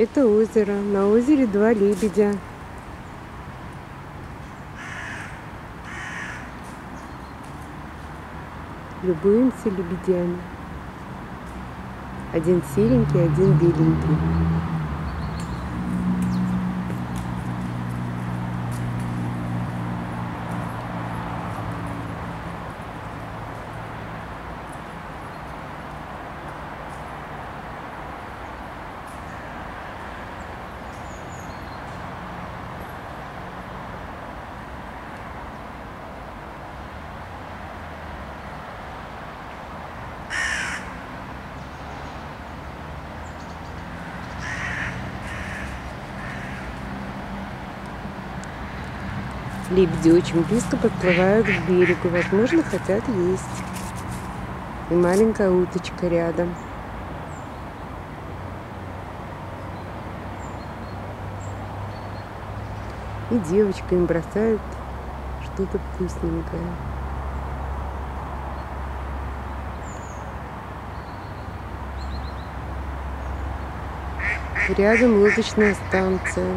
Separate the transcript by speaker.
Speaker 1: Это озеро. На озере два лебедя. Любуемся лебедями. Один серенький, один беленький. Лебеди очень близко подплывают к берегу. Возможно, хотят есть. И маленькая уточка рядом. И девочка им бросает что-то вкусненькое. Рядом лодочная станция.